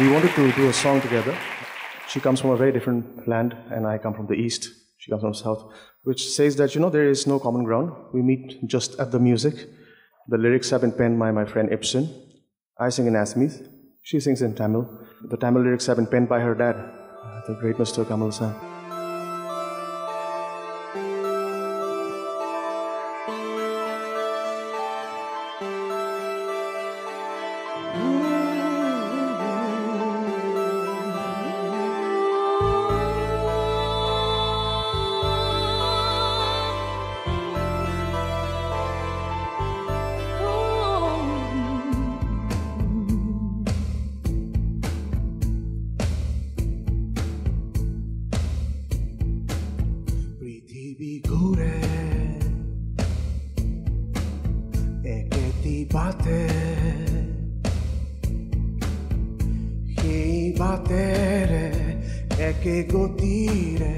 We wanted to do a song together. She comes from a very different land, and I come from the east. She comes from south, which says that you know there is no common ground. We meet just at the music. The lyrics have been penned by my friend Ibsen. I sing in Assamese. She sings in Tamil. The Tamil lyrics have been penned by her dad, the great Mr. Kamal Haasan. Hibatere Hibatere Che che godire.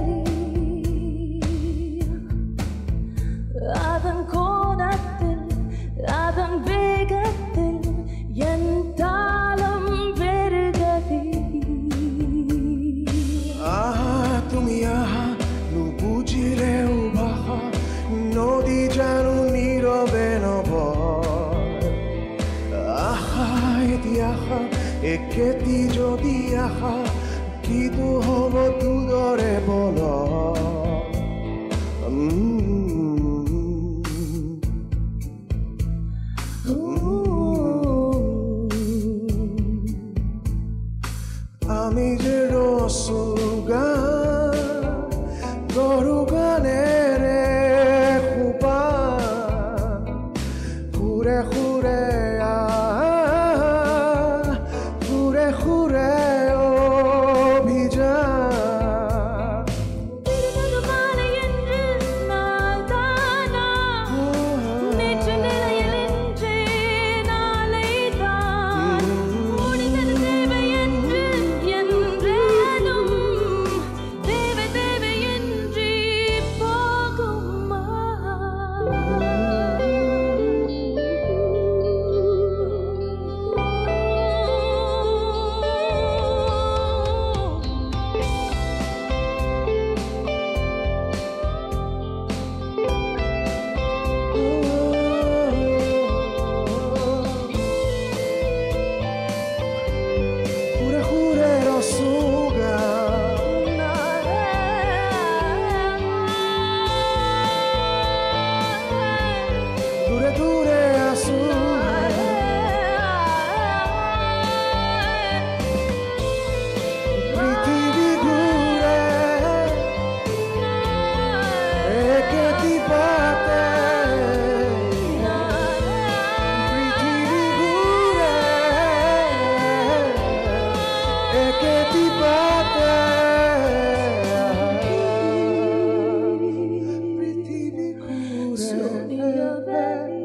একেটি যদি আশা কিটো হ'ব তোৰৰে বল Ooh. juré Sonia Valley.